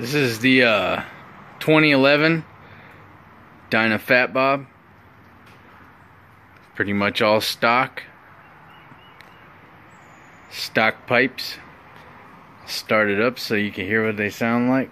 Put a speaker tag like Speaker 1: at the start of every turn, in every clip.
Speaker 1: This is the uh, 2011 Dyna Fat Bob. Pretty much all stock. Stock pipes. Start it up so you can hear what they sound like.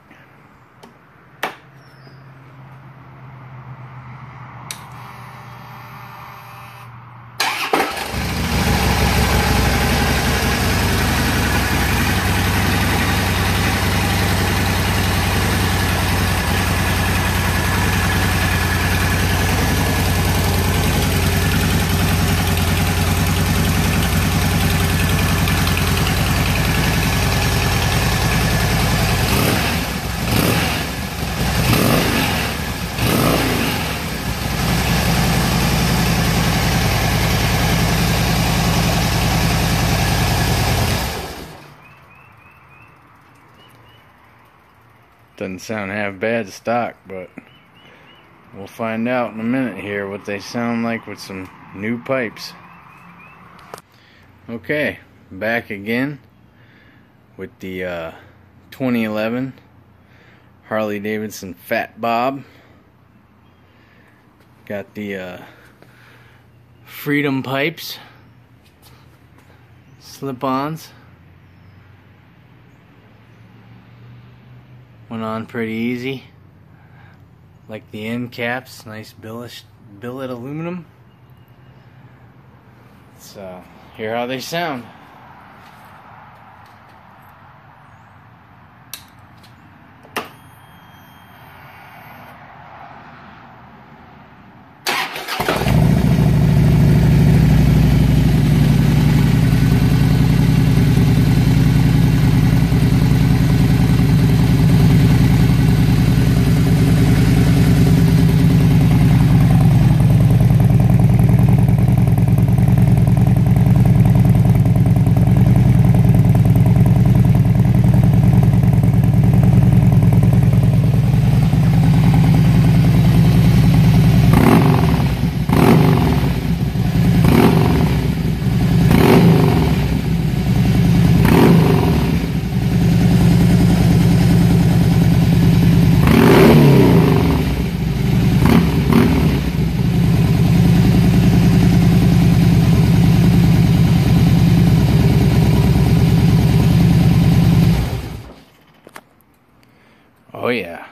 Speaker 1: Doesn't sound half bad stock, but we'll find out in a minute here what they sound like with some new pipes. Okay, back again with the uh, 2011 Harley Davidson Fat Bob. Got the uh, Freedom pipes, slip ons. Went on pretty easy. Like the end caps, nice billet, billet aluminum. Uh, hear how they sound. Oh, yeah.